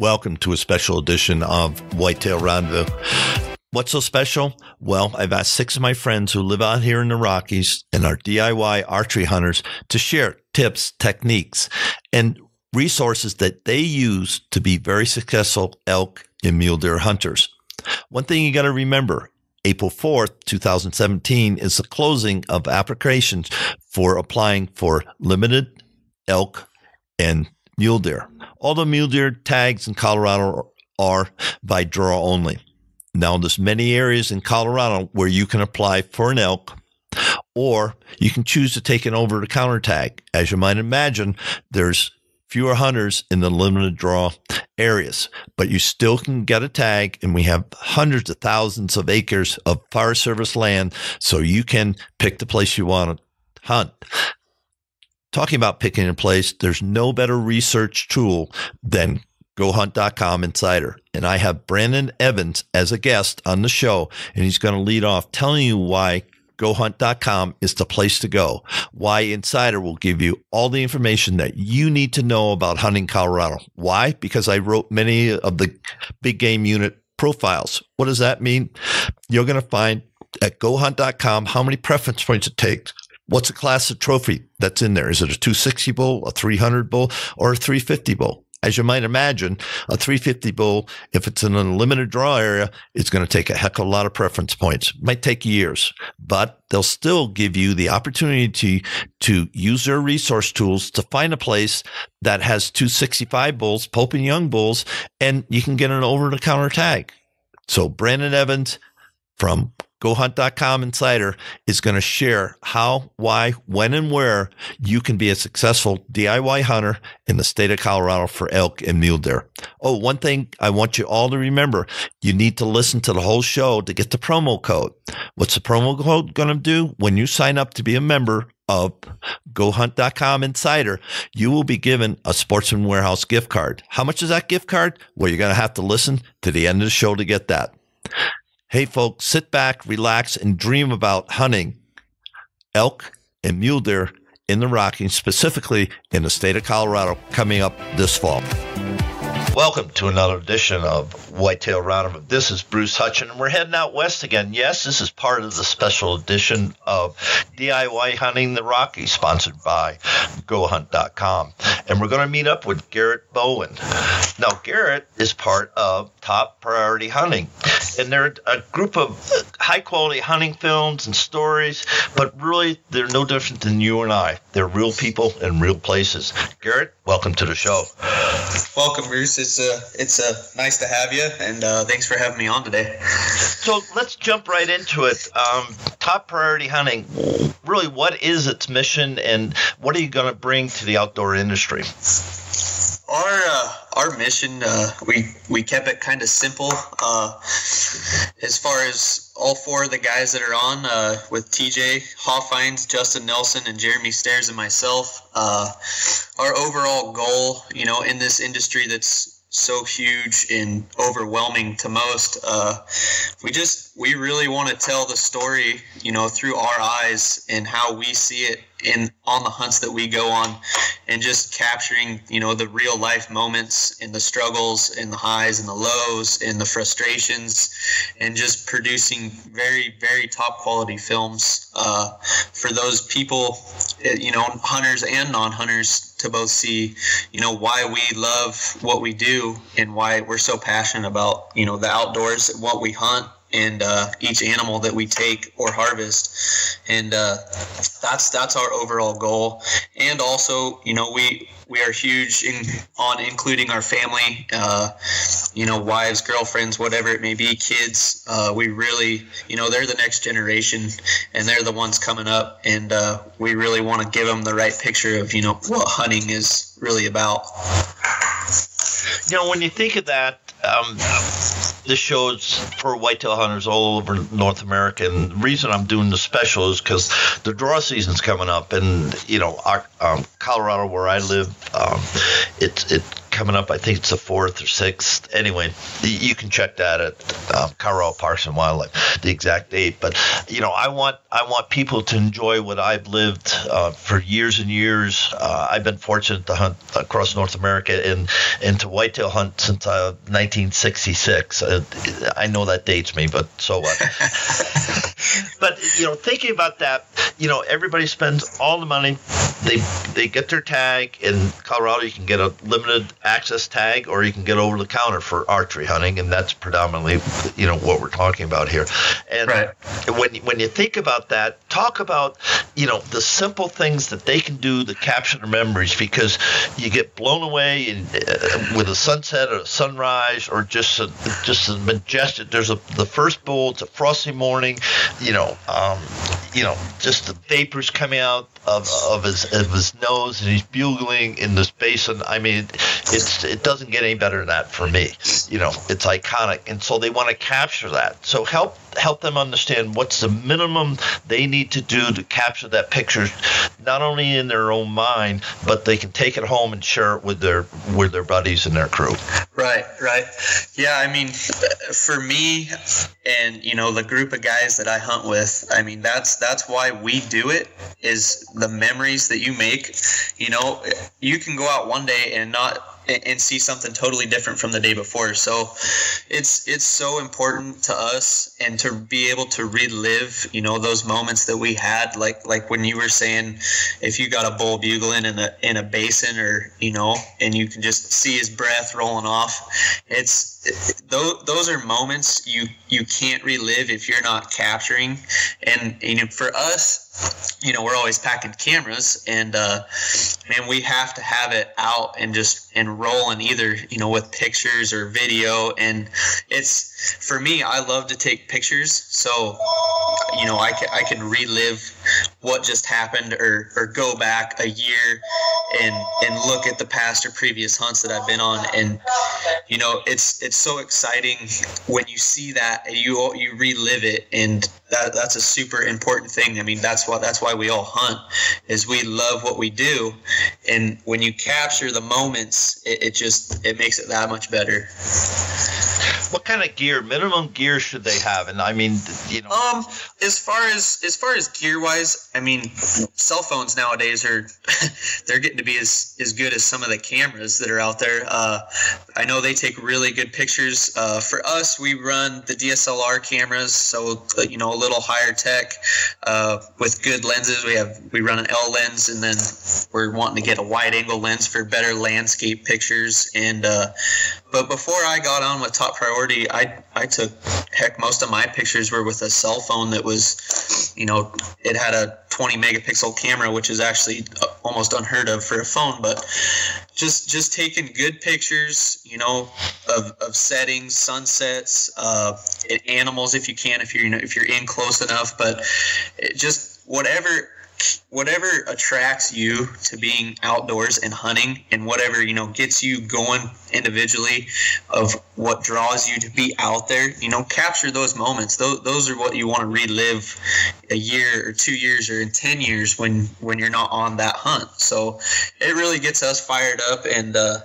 Welcome to a special edition of Whitetail Rendezvous. What's so special? Well, I've asked six of my friends who live out here in the Rockies and are DIY archery hunters to share tips, techniques, and resources that they use to be very successful elk and mule deer hunters. One thing you got to remember April 4th, 2017 is the closing of applications for applying for limited elk and mule deer. All the mule deer tags in Colorado are by draw only. Now, there's many areas in Colorado where you can apply for an elk, or you can choose to take an over the counter tag. As you might imagine, there's fewer hunters in the limited draw areas, but you still can get a tag. And we have hundreds of thousands of acres of Forest Service land, so you can pick the place you want to hunt talking about picking a place, there's no better research tool than GoHunt.com Insider. And I have Brandon Evans as a guest on the show, and he's going to lead off telling you why GoHunt.com is the place to go. Why Insider will give you all the information that you need to know about hunting Colorado. Why? Because I wrote many of the big game unit profiles. What does that mean? You're going to find at GoHunt.com how many preference points it takes What's the class of trophy that's in there? Is it a 260 bull, a 300 bull, or a 350 bull? As you might imagine, a 350 bull, if it's in a limited draw area, it's going to take a heck of a lot of preference points. It might take years, but they'll still give you the opportunity to, to use their resource tools to find a place that has 265 bulls, Pope and Young bulls, and you can get an over the counter tag. So Brandon Evans from GoHunt.com Insider is going to share how, why, when, and where you can be a successful DIY hunter in the state of Colorado for elk and mule deer. Oh, one thing I want you all to remember you need to listen to the whole show to get the promo code. What's the promo code going to do? When you sign up to be a member of GoHunt.com Insider, you will be given a Sportsman Warehouse gift card. How much is that gift card? Well, you're going to have to listen to the end of the show to get that. Hey, folks, sit back, relax, and dream about hunting elk and mule deer in the Rockies, specifically in the state of Colorado, coming up this fall. Welcome to another edition of Whitetail Rendezvous. This is Bruce Hutcheon, and we're heading out west again. Yes, this is part of the special edition of DIY Hunting the Rockies, sponsored by GoHunt.com. And we're going to meet up with Garrett Bowen. Now, Garrett is part of Top Priority Hunting, and they're a group of high quality hunting films and stories, but really, they're no different than you and I. They're real people in real places. Garrett, welcome to the show. Welcome, Bruce. It's uh, it's uh, nice to have you, and uh, thanks for having me on today. So let's jump right into it. Um, top priority hunting. Really, what is its mission, and what are you going to bring to the outdoor industry? Our uh, our mission, uh, we we kept it kind of simple. Uh, as far as all four of the guys that are on, uh, with TJ Hoffines, Justin Nelson, and Jeremy Stairs, and myself, uh, our overall goal, you know, in this industry that's so huge and overwhelming to most. Uh, we just we really want to tell the story, you know, through our eyes and how we see it in on the hunts that we go on, and just capturing, you know, the real life moments and the struggles and the highs and the lows and the frustrations, and just producing very very top quality films uh, for those people, eh, you know, hunters and non hunters to both see, you know, why we love what we do and why we're so passionate about, you know, the outdoors, what we hunt, and uh, each animal that we take or harvest, and uh, that's that's our overall goal. And also, you know, we we are huge in, on including our family, uh, you know, wives, girlfriends, whatever it may be, kids. Uh, we really, you know, they're the next generation, and they're the ones coming up, and uh, we really want to give them the right picture of you know what hunting is really about. You know, when you think of that, um, this shows for whitetail hunters all over North America. And the reason I'm doing the special is because the draw season's coming up, and you know, our, um, Colorado, where I live, um, it's it coming up. I think it's the fourth or sixth. Anyway, you can check that at um, Colorado Parks and Wildlife, the exact date. But you know, I want I want people to enjoy what I've lived uh, for years and years. Uh, I've been fortunate to hunt across North America and and to whitetail hunt since uh, 1966. Uh, I know that dates me, but so what? but you know, thinking about that, you know, everybody spends all the money. They they get their tag in Colorado. You can get a limited access tag, or you can get over the counter for archery hunting, and that's predominantly, you know, what we're talking about here. And right. when when you think about that, talk about, you know, the simple things that they can do to capture their memories, because you get blown away in, uh, with a sunset or a sunrise, or just a, just a majestic. There's a the first bull. It's a frosty morning. You know, um, you know, just the vapors coming out of, of his of his nose, and he's bugling in this basin. I mean, it's it doesn't get any better than that for me. You know, it's iconic, and so they want to capture that. So help help them understand what's the minimum they need to do to capture that picture, not only in their own mind, but they can take it home and share it with their with their buddies and their crew. Right, right. Yeah, I mean, for me, and you know the group of guys that I hunt with, I mean that's that's why we do it. Is the memories that you make. You know, you can go out one day and not and see something totally different from the day before. So it's it's so important to us and to be able to relive, you know, those moments that we had like like when you were saying if you got a bull bugling in a in a basin or, you know, and you can just see his breath rolling off. It's those, those are moments you you can't relive if you're not capturing. And you know for us you know we're always packing cameras and uh we have to have it out and just and rolling either you know with pictures or video. And it's for me i love to take pictures. So you know i can, I can relive what just happened or or go back a year and and look at the past or previous hunts that i've been on. And you know it's it's so exciting when you see that and you you relive it. And that that's a super important thing. I mean that's why that's why we all hunt is we love what we do. And when you capture the moments it, it just it makes it that much better what kind of gear minimum gear should they have? And i mean you know. Um as far as as far as gear wise i mean cell phones nowadays are they're getting to be as as good as some of the cameras that are out there. Uh, i know they take really good pictures. Uh, for us we run the dslr cameras so uh, you know a little higher tech uh, with good lenses. We have we run an l lens and then we're wanting to get a wide angle lens for better landscape pictures. And uh, but before i got on with top priority i i took heck most of my pictures were with a cell phone that was you know it had a 20 megapixel camera which is actually uh, almost unheard of for a phone but just just taking good pictures you know of, of settings sunsets uh, animals if you can if you're you know, if you're in close enough but just whatever whatever attracts you to being outdoors and hunting and whatever you know gets you going individually of what draws you to be out there you know capture those moments. Those, those are what you want to relive a year or two years or in 10 years when when you're not on that hunt. So it really gets us fired up and uh,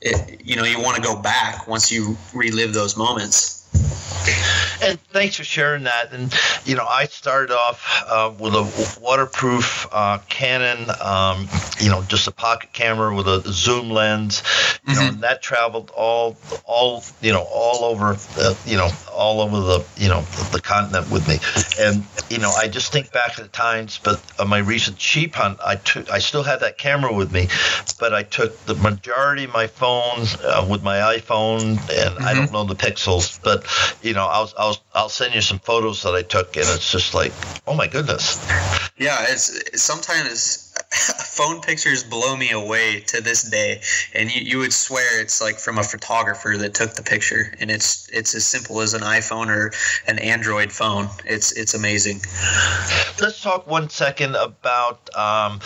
it, you know you want to go back once you relive those moments and thanks for sharing that. And you know, I started off uh, with a waterproof uh, Canon, um, you know, just a pocket camera with a zoom lens. You mm-hmm. know, and that traveled all, all, you know, all over, the, you know, all over the, you know, the, the continent with me. And you know, I just think back at the times, but on my recent sheep hunt, I took, I still had that camera with me, but I took the majority of my phone uh, with my iPhone, and mm-hmm. I don't know the pixels, but you know, I'll, I'll, I'll send you some photos that I took, and it's just like, oh my goodness. Yeah, it's sometimes phone pictures blow me away to this day. And you, you would swear it's like from a photographer that took the picture. And it's it's as simple as an iphone or an android phone. It's it's amazing. Let's talk one second about um,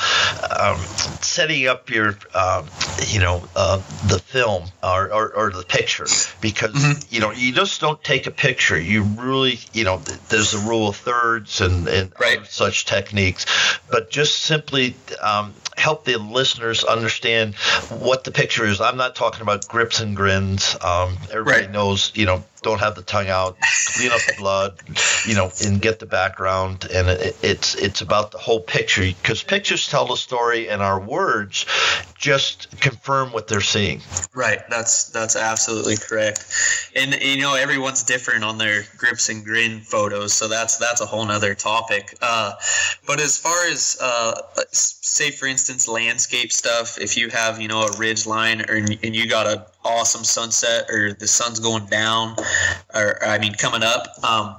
um, setting up your um, you know uh, the film or, or, or, the picture. Because mm-hmm. you know you just don't take a picture. You really you know there's the rule of thirds and, and right. such techniques. But just simply um, help the listeners understand what the picture is. I'm not talking about grips and grins. Um, everybody right. knows, you know, don't have the tongue out, clean up the blood, you know, and get the background. And it, it's it's about the whole picture because pictures tell the story, and our words just confirm what they're seeing. Right. That's that's absolutely correct. And you know, everyone's different on their grips and grin photos, so that's that's a whole nother topic. Uh, but as far as uh, say, for instance, landscape stuff, if you have you know a ridge line or and you got a awesome sunset or the sun's going down or I mean coming up. Um,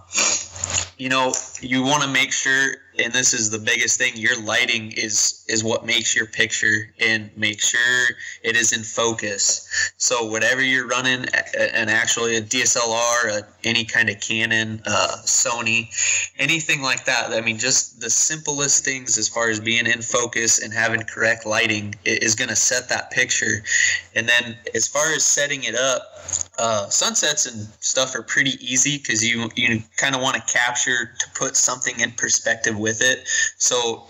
you know, you want to make sure, and this is the biggest thing, your lighting is is what makes your picture, and make sure it is in focus. So whatever you're running, and actually a DSLR, a, any kind of Canon, uh, Sony, anything like that. I mean, just the simplest things as far as being in focus and having correct lighting is going to set that picture. And then as far as setting it up, uh, sunsets and stuff are pretty easy because you you kind of want to capture to put something in perspective with it. So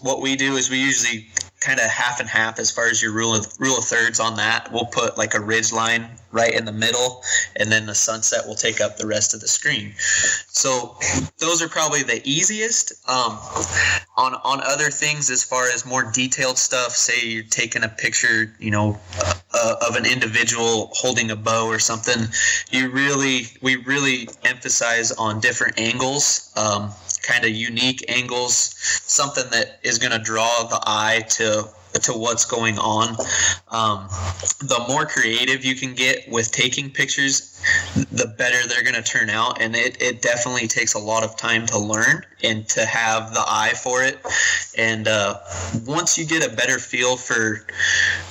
what we do is we usually kind of half and half as far as your rule of rule of thirds on that. We'll put like a ridge line right in the middle, and then the sunset will take up the rest of the screen. So those are probably the easiest. Um, on on other things, as far as more detailed stuff, say you're taking a picture, you know, uh, of an individual holding a bow or something, you really we really emphasize on different angles. Um, kind of unique angles, something that is going to draw the eye to to what's going on. Um, the more creative you can get with taking pictures, the better they're going to turn out. And it, it definitely takes a lot of time to learn and to have the eye for it. And uh, once you get a better feel for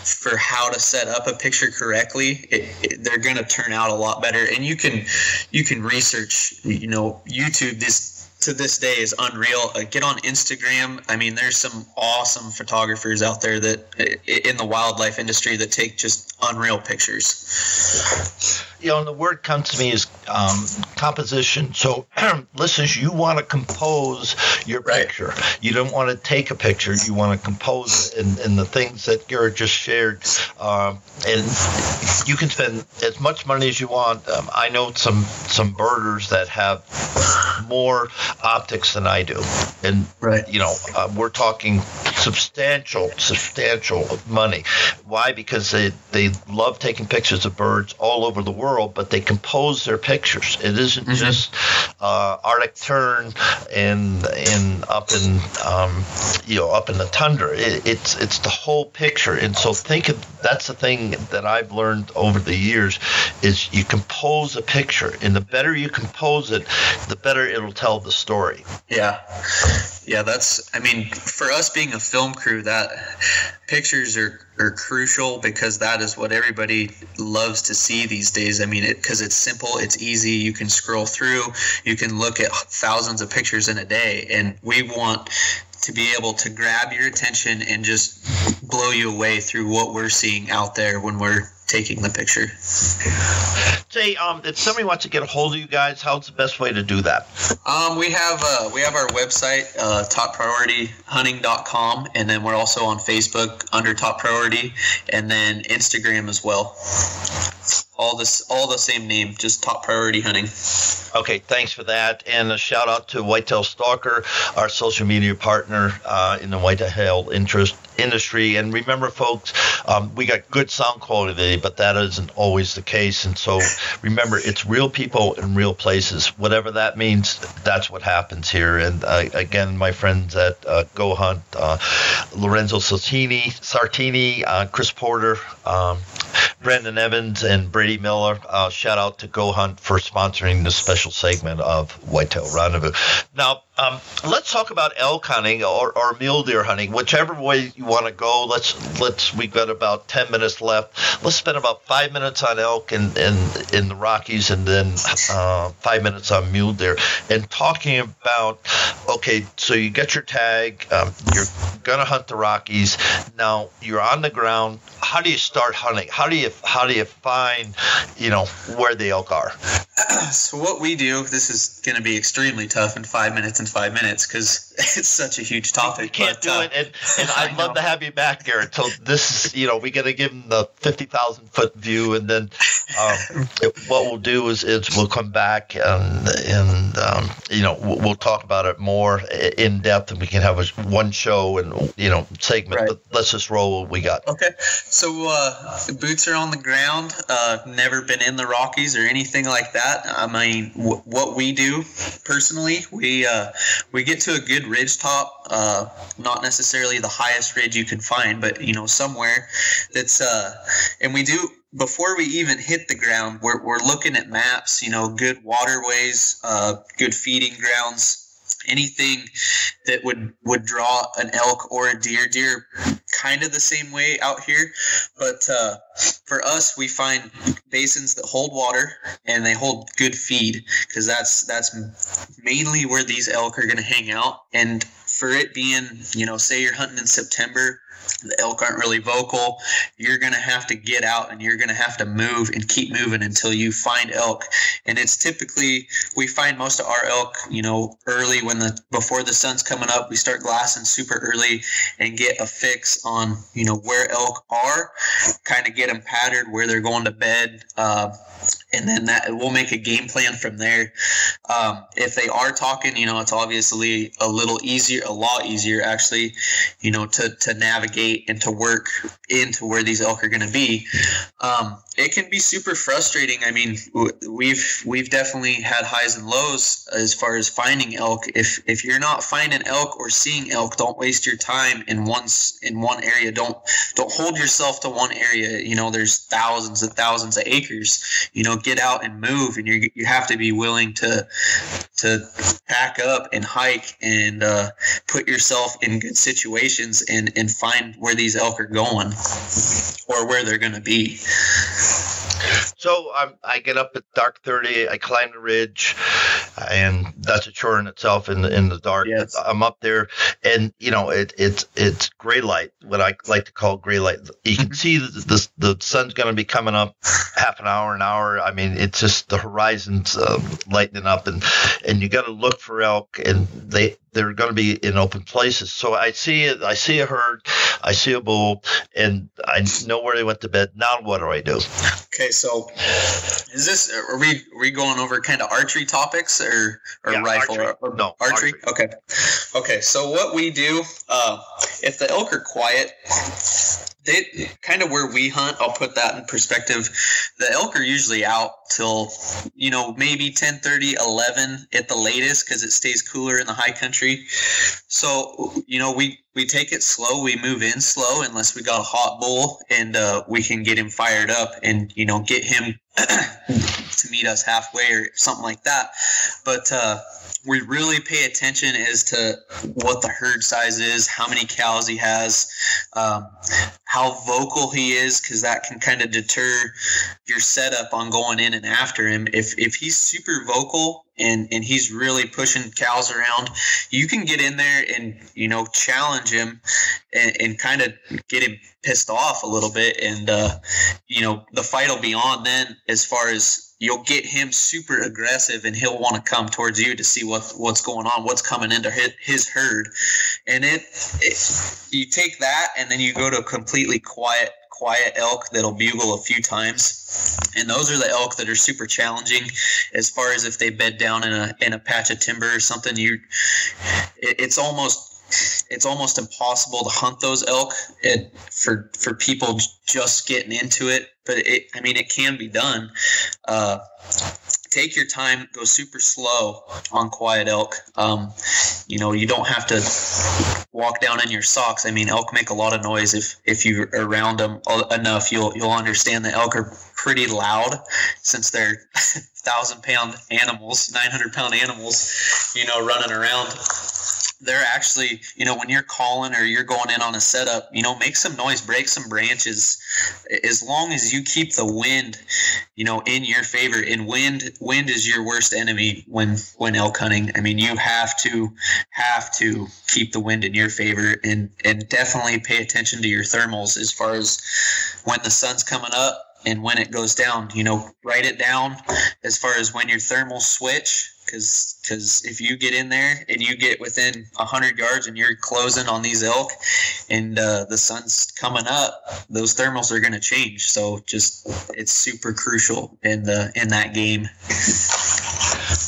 for how to set up a picture correctly, it, it, they're going to turn out a lot better. And you can you can research, you know, YouTube this to this day is unreal. Uh, get on Instagram. I mean, there's some awesome photographers out there that in the wildlife industry that take just unreal pictures. You know, and the word comes to me is um, composition. So, listeners, you want to compose your right. picture. You don't want to take a picture. You want to compose it. And, and the things that Garrett just shared, uh, and you can spend as much money as you want. Um, I know some some birders that have more optics than I do, and right. you know uh, we're talking substantial, substantial money. Why? Because they they love taking pictures of birds all over the world, but they compose their pictures. It isn't mm-hmm. just uh, Arctic tern and and up in um, you know up in the tundra. It, it's it's the whole picture, and so think of that's the thing that I've learned over the years is you compose a picture, and the better you compose it, the better it'll tell the story. Yeah. Yeah, that's I mean, for us being a film crew, that pictures are, are crucial because that is what everybody loves to see these days. I mean, because it, it's simple, it's easy, you can scroll through, you can look at thousands of pictures in a day, and we want to be able to grab your attention and just blow you away through what we're seeing out there when we're taking the picture. Say, um, if somebody wants to get a hold of you guys, how's the best way to do that? Um, we have uh, we have our website, uh, toppriorityhunting.com, and then we're also on Facebook under Top Priority, and then Instagram as well all this all the same name just top priority hunting okay thanks for that and a shout out to whitetail stalker our social media partner uh, in the whitetail interest industry and remember folks um, we got good sound quality but that isn't always the case and so remember it's real people in real places whatever that means that's what happens here and uh, again my friends at uh, go hunt uh, lorenzo sartini sartini uh, chris porter um, Brandon Evans and Brady Miller. Uh, shout out to Go Hunt for sponsoring this special segment of Whitetail Rendezvous. Now, um, let's talk about elk hunting or, or mule deer hunting, whichever way you want to go. Let's let's we've got about ten minutes left. Let's spend about five minutes on elk and in, in, in, the Rockies, and then uh, five minutes on mule deer, and talking about okay, so you get your tag, um, you're gonna hunt the Rockies. Now you're on the ground. How do you start hunting? How do you how do you find you know where the elk are? so what we do, this is going to be extremely tough in five minutes and five minutes because it's such a huge topic. We can't but, do uh, it, and, and I'd love to have you back, Garrett. So this is, you know, we got to give them the fifty thousand foot view, and then um, what we'll do is, is we'll come back and and um, you know we'll, we'll talk about it more in depth, and we can have a one show and you know segment. Right. But let's just roll what we got. Okay, so uh, boots are on the ground. Uh, never been in the Rockies or anything like that. I mean, w- what we do personally, we uh, we get to a good ridge top. Uh, not necessarily the highest ridge you can find, but you know somewhere that's uh, and we do before we even hit the ground. We're we're looking at maps. You know, good waterways, uh, good feeding grounds anything that would would draw an elk or a deer deer kind of the same way out here but uh, for us we find basins that hold water and they hold good feed because that's that's mainly where these elk are going to hang out and for it being you know say you're hunting in september the elk aren't really vocal. You're going to have to get out and you're going to have to move and keep moving until you find elk. And it's typically we find most of our elk you know early when the before the sun's coming up we start glassing super early and get a fix on you know where elk are kind of get them patterned where they're going to bed uh, and then that we'll make a game plan from there. Um, if they are talking you know it's obviously a little easier a lot easier actually you know to, to navigate and to work into where these elk are going to be. Um, it can be super frustrating. I mean we've we've definitely had highs and lows as far as finding elk. If if you're not finding elk or seeing elk don't waste your time in one in one area. Don't don't hold yourself to one area. You know there's thousands and thousands of acres. You know get out and move and you you have to be willing to to pack up and hike and uh, put yourself in good situations and and find where these elk are going or where they're going to be So um, I get up at dark thirty. I climb the ridge, and that's a chore in itself in the in the dark. Yes. I'm up there, and you know it it's it's gray light, what I like to call gray light. You can see the the, the sun's going to be coming up half an hour, an hour. I mean, it's just the horizon's um, lightening up, and and you got to look for elk, and they they're going to be in open places. So I see it. I see a herd. I see a bull, and I know where they went to bed. Now what do I do? Okay, so is this are we are we going over kind of archery topics or or Yeah, rifle archery. or, or No, archery? archery. Okay, okay. So what we do, uh, if the elk are quiet, they kind of where we hunt. I'll put that in perspective. The elk are usually out till you know maybe 10, 11 at the latest because it stays cooler in the high country. So you know we we take it slow. We move in slow unless we got a hot bull and uh, we can get him fired up and you know get him to meet us halfway or something like that. But uh, we really pay attention as to what the herd size is, how many cows he has, um, how vocal he is, because that can kind of deter your setup on going in and after him. If if he's super vocal and and he's really pushing cows around, you can get in there and you know challenge him and, and kind of get him pissed off a little bit, and uh, you know the fight will be on then as far as you'll get him super aggressive and he'll want to come towards you to see what what's going on what's coming into his, herd. And it, it you take that and then you go to a completely quiet quiet elk that'll bugle a few times. And those are the elk that are super challenging as far as if they bed down in a in a patch of timber or something. You it, it's almost it's almost impossible to hunt those elk it, for for people just getting into it but it i mean it can be done. Uh, take your time go super slow on quiet elk. Um, you know you don't have to walk down in your socks. I mean elk make a lot of noise if if you're around them enough. You'll you'll understand that elk are pretty loud since they're thousand pound animals 900 pound animals you know running around they're actually, you know, when you're calling or you're going in on a setup, you know, make some noise, break some branches. As long as you keep the wind, you know, in your favor. And wind, wind is your worst enemy when when elk hunting. I mean, you have to have to keep the wind in your favor, and and definitely pay attention to your thermals as far as when the sun's coming up and when it goes down. You know, write it down as far as when your thermals switch because because if you get in there and you get within 100 yards and you're closing on these elk and uh, the sun's coming up those thermals are going to change. So just it's super crucial in the in that game.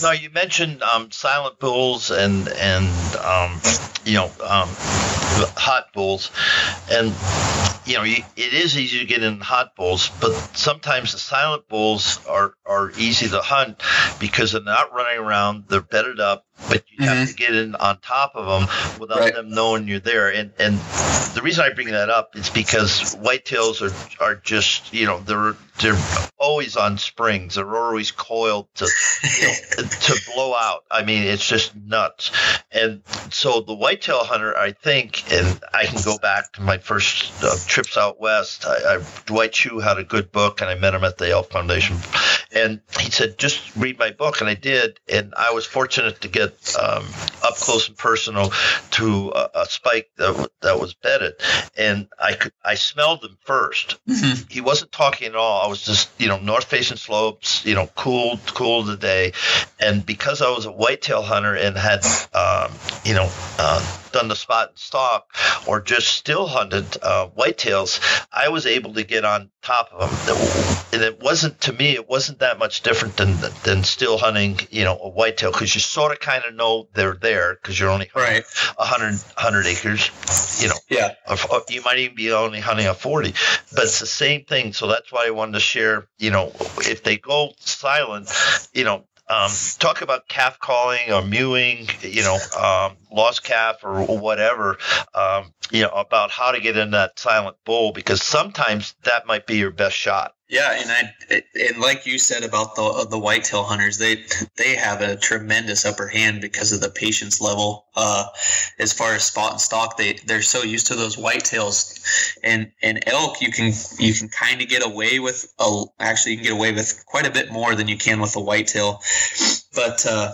Now you mentioned um, silent bulls and and um, you know um, hot bulls. And you know it is easy to get in hot bulls but sometimes the silent bulls are are easy to hunt because they're not running around they're bedded up but you mm-hmm. have to get in on top of them without right. them knowing you're there. And and the reason I bring that up is because whitetails are are just you know they're they're always on springs. They're always coiled to you know, to blow out. I mean, it's just nuts. And so the whitetail hunter, I think, and I can go back to my first uh, trips out west. I, I, Dwight Schuh had a good book, and I met him at the Elk Foundation, and he said, "Just read my book," and I did. And I was fortunate to get um, up close and personal to a, a, spike that that was bedded, and I could I smelled him 1st mm-hmm. He wasn't talking at all. I was just you know north facing slopes, you know cool cool the day, and because I was a whitetail hunter and had um, you know. Uh, done the spot and stalk or just still hunted uh, whitetails, I was able to get on top of them. And it wasn't to me, it wasn't that much different than than still hunting, you know, a whitetail because you sort of kind of know they're there because you're only hunting right. 100, 100 acres, you know. Yeah. Or, you might even be only hunting a 40, but it's the same thing. So that's why I wanted to share, you know, if they go silent, you know, um, talk about calf calling or mewing, you know, um, lost calf or whatever, um, you know, about how to get in that silent bull because sometimes that might be your best shot. Yeah, and I and like you said about the the whitetail hunters, they they have a tremendous upper hand because of the patience level. Uh, as far as spot and stalk, they they're so used to those whitetails, and and elk you can you can kind of get away with a actually you can get away with quite a bit more than you can with a whitetail. But uh,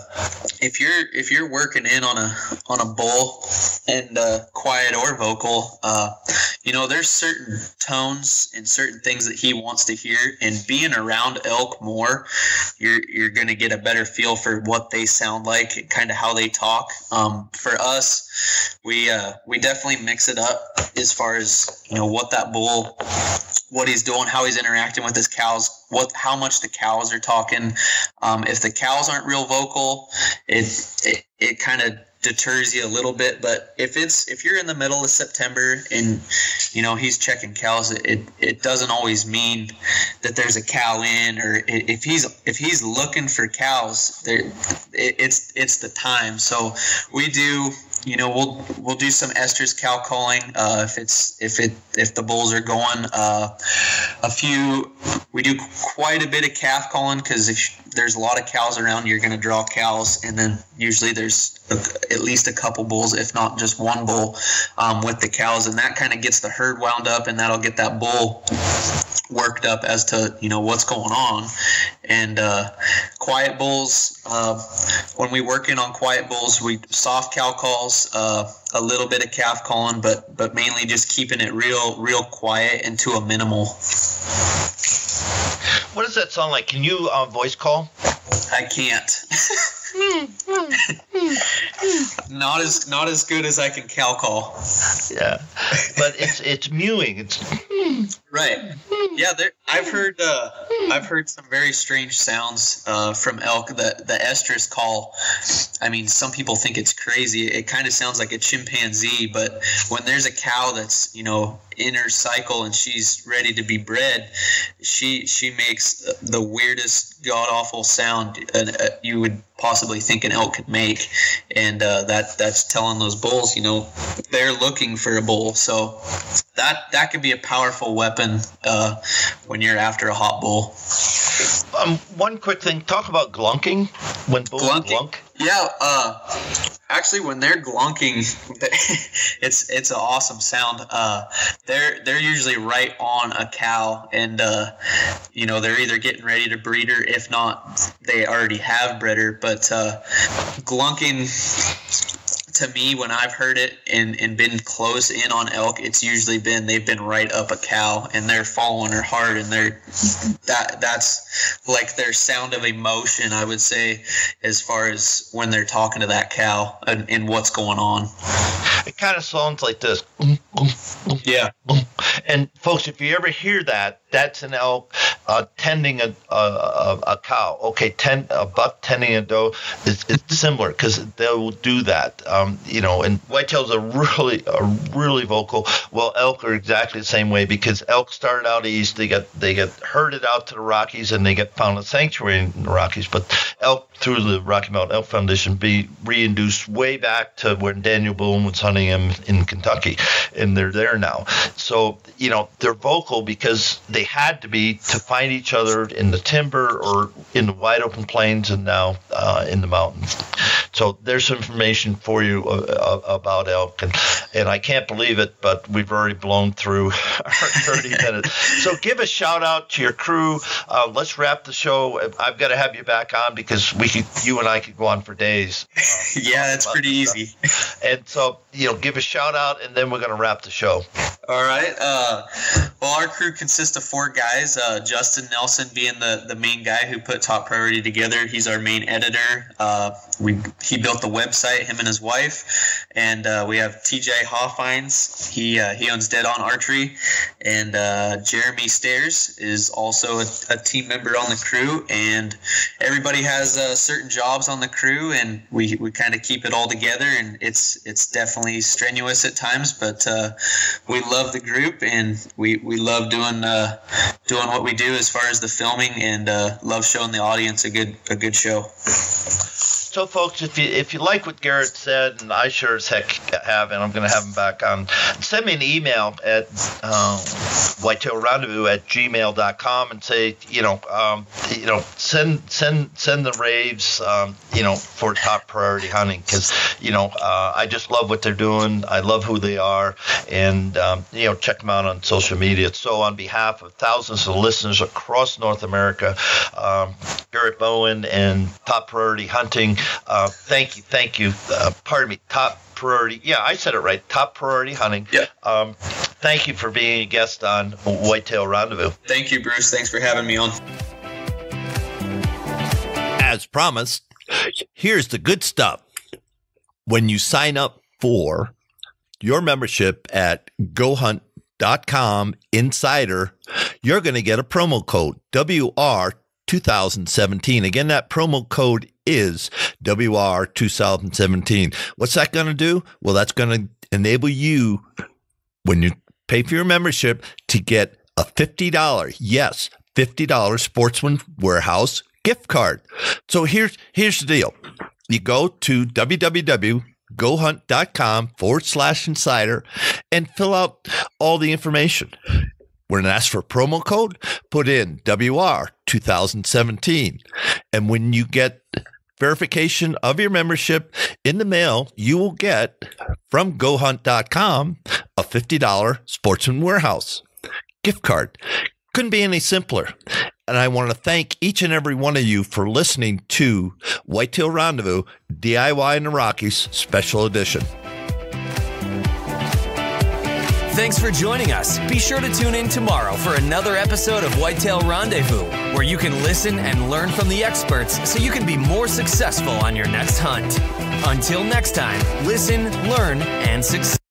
if you're if you're working in on a on a bull and uh, quiet or vocal, uh, you know there's certain tones and certain things that he wants to hear. And being around elk more, you're you're gonna get a better feel for what they sound like, kind of how they talk. Um, for us, we uh, we definitely mix it up as far as you know what that bull, what he's doing, how he's interacting with his cows, what how much the cows are talking. Um, if the cows aren't real vocal, it it, it kind of deters you a little bit. But if it's if you're in the middle of September and you know he's checking cows, it it doesn't always mean that there's a cow in, or if he's if he's looking for cows, there it, it's it's the time. So we do you know we'll we'll do some estrus cow calling uh, if it's if it if the bulls are going. Uh, a few we do quite a bit of calf calling because if there's a lot of cows around you're going to draw cows and then usually there's a, at least a couple bulls if not just one bull um, with the cows and that kind of gets the herd wound up and that'll get that bull worked up as to you know what's going on. And uh, quiet bulls uh, when we work in on quiet bulls we soft cow calls uh, a little bit of calf calling but but mainly just keeping it real real quiet and to a minimal. What does that sound like? Can you uh, voice call? I can't. Not as not as good as I can cow call. Yeah, but it's it's mewing. It's right. Yeah, there, I've heard uh, I've heard some very strange sounds uh, from elk. The the estrus call. I mean, some people think it's crazy. It kind of sounds like a chimpanzee, but when there's a cow that's you know in her cycle and she's ready to be bred, she she makes the weirdest god awful sound uh, you would possibly think an elk could make, and uh, that that's telling those bulls, you know, they're looking for a bull. So that that can be a powerful weapon uh, when you're after a hot bull. Um, one quick thing: talk about glunking when bulls glunking. glunk. Yeah, uh, actually, when they're glunking, it's it's an awesome sound. Uh, they're they're usually right on a cow, and uh, you know they're either getting ready to breed her, if not, they already have bred her. But uh, glunking to me, when I've heard it and, and been close in on elk, it's usually been they've been right up a cow and they're following her hard and they're that that's like their sound of emotion. I would say, as far as when they're talking to that cow and, and what's going on. It kind of sounds like this. Yeah. And folks, if you ever hear that, that's an elk uh, tending a, a, a, cow. Okay, ten, a buck tending a doe is it's similar because they'll do that. Um, you know, and whitetails are really are really vocal. Well, elk are exactly the same way because elk started out east. They get they get herded out to the Rockies and they get found a sanctuary in the Rockies. But elk through the Rocky Mountain Elk Foundation be reinduced way back to when Daniel Boone was hunting them in Kentucky, and they're there now. So you know they're vocal because they had to be to find each other in the timber or in the wide open plains, and now uh, in the mountains. So there's some information for you uh, uh about elk, and and I can't believe it, but we've already blown through our 30 minutes. So give a shout out to your crew. Uh, let's wrap the show. I've got to have you back on because we could, you and I could go on for days. Uh, yeah, that's pretty easy. And so you know, give a shout out, and then we're going to wrap the show. All right. Uh, well, our crew consists of four guys. Uh, Justin Nelson being the, the main guy who put Top Priority together. He's our main editor. Uh, we he built the website. Him and his wife. And uh, we have TJ Hoffines. He uh, he owns Dead On Archery, and uh, Jeremy Stairs is also a, a, team member on the crew. And everybody has certain jobs on the crew, and we, we kind of keep it all together. And it's it's definitely strenuous at times, but we love the group and we, we love doing uh, doing what we do as far as the filming and uh, love showing the audience a good a good show. So, folks, if you if you like what Garrett said, and I sure as heck have, and I'm going to have him back on, send me an email at um, whitetail rendezvous at gmail.com and say, you know, um, you know, send send send the raves, um, you know, for top priority hunting because you know uh, I just love what they're doing. I love who they are, and um, you know, check them out on social media. So, on behalf of thousands of listeners across North America, um, Garrett Bowen and Top Priority Hunting uh, thank you, thank you. Uh, pardon me, top priority. Yeah, I said it right. Top priority hunting. Yeah. Um, thank you for being a guest on Whitetail Rendezvous. Thank you, Bruce. Thanks for having me on. As promised, here's the good stuff. When you sign up for your membership at GoHunt.com Insider, you're going to get a promo code WR 2017. Again, that promo code is WR 2017. What's that going to do? Well, that's going to enable you, when you pay for your membership, to get a $50, yes, $50 Sportsman Warehouse gift card. So here's here's the deal. You go to www.gohunt.com forward slash insider and fill out all the information. When asked for promo code, put in WR 2017. And when you get verification of your membership in the mail, you will get from gohunt.com a $50 Sportsman Warehouse gift card. Couldn't be any simpler. And I want to thank each and every one of you for listening to Whitetail Rendezvous DIY in the Rockies Special Edition. Thanks for joining us. Be sure to tune in tomorrow for another episode of Whitetail Rendezvous, where you can listen and learn from the experts so you can be more successful on your next hunt. Until next time, listen, learn, and succeed.